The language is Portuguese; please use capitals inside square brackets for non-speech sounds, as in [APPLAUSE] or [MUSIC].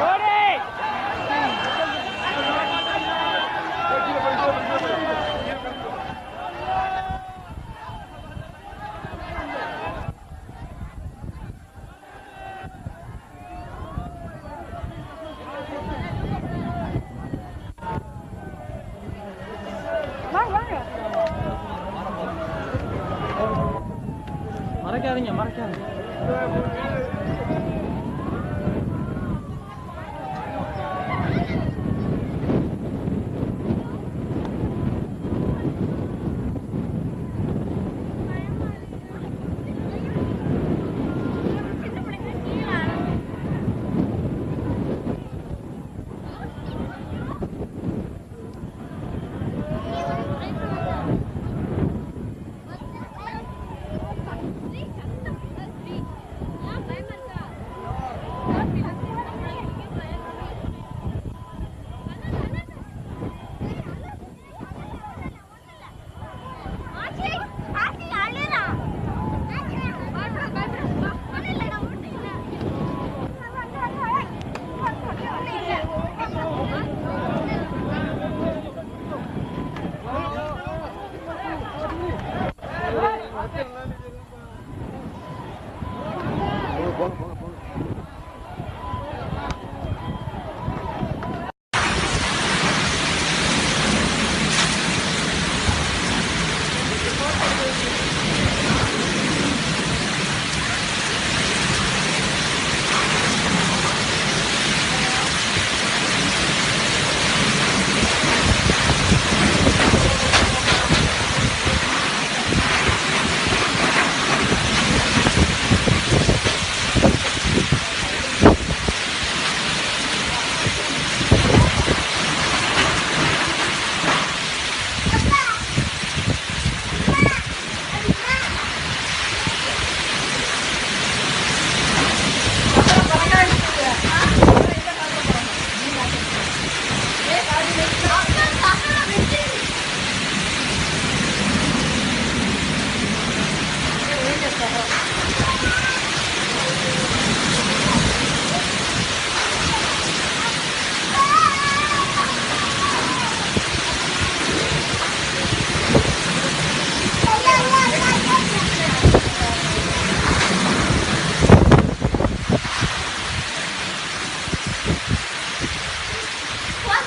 Ora! மறக்காதீங்க மறக்காதீங்க Hello. Yeah. [LAUGHS]